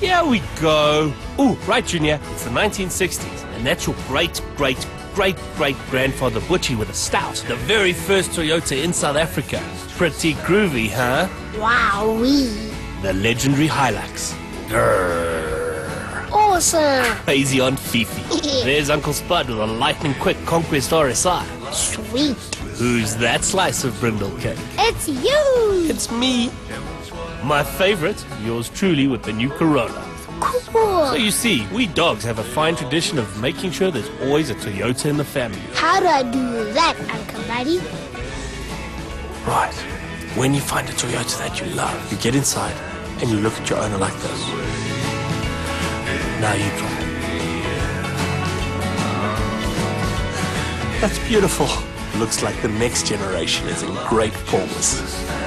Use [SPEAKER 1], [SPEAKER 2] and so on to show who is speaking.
[SPEAKER 1] Here we go. Ooh, right, Junior. It's the 1960s, and that's your great, great, great, great grandfather Butchie with a stout. The very first Toyota in South Africa. Pretty groovy, huh?
[SPEAKER 2] Wowee.
[SPEAKER 1] The legendary Hilux. Grrr.
[SPEAKER 2] Awesome.
[SPEAKER 1] Crazy on Fifi. There's Uncle Spud with a lightning quick Conquest RSI.
[SPEAKER 2] Sweet.
[SPEAKER 1] Who's that slice of brindle cake?
[SPEAKER 2] It's you.
[SPEAKER 1] It's me. My favorite, yours truly with the new Corolla.
[SPEAKER 2] Cool.
[SPEAKER 1] So you see, we dogs have a fine tradition of making sure there's always a Toyota in the family.
[SPEAKER 2] How do I do that, Uncle Buddy?
[SPEAKER 1] Right. When you find a Toyota that you love, you get inside and you look at your owner like this. Now you drive. That's beautiful. Looks like the next generation is in great form.